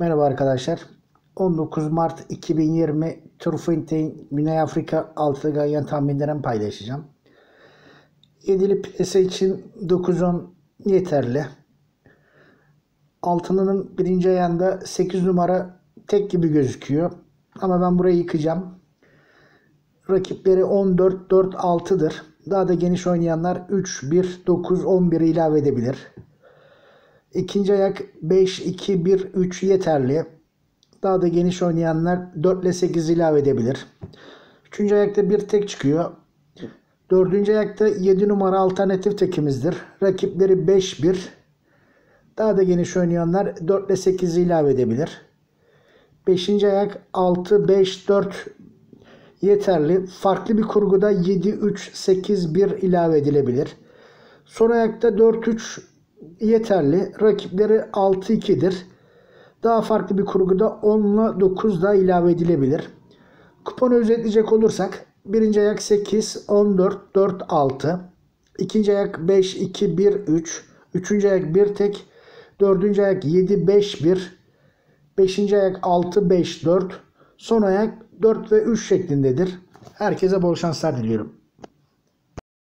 Merhaba arkadaşlar. 19 Mart 2020 Turfentein Güney Afrika altı ganyan tahminlerini paylaşacağım. Yedili plase için 9-10 yeterli. Altınının birinci ayağında 8 numara tek gibi gözüküyor. Ama ben burayı yıkacağım. Rakipleri 14-4-6'dır. Daha da geniş oynayanlar 3-1-9-11 ilave edebilir. İkinci ayak 5-2-1-3 yeterli. Daha da geniş oynayanlar 4 ile 8 ilave edebilir. Üçüncü ayakta bir tek çıkıyor. Dördüncü ayakta 7 numara alternatif tekimizdir. Rakipleri 5-1. Daha da geniş oynayanlar 4 ile 8 ilave edebilir. Beşinci ayak 6-5-4 yeterli. Farklı bir kurguda 7-3-8-1 ilave edilebilir. Son ayakta 4-3 yeterli. Rakipleri 6-2'dir. Daha farklı bir kurguda 10 ile 9 da ilave edilebilir. Kuponu özetleyecek olursak birinci ayak 8, 14, 4, 6. İkinci ayak 5, 2, 1, 3. Üçüncü ayak 1 tek. Dördüncü ayak 7, 5, 1. Beşinci ayak 6, 5, 4. Son ayak 4 ve 3 şeklindedir. Herkese bol şanslar diliyorum.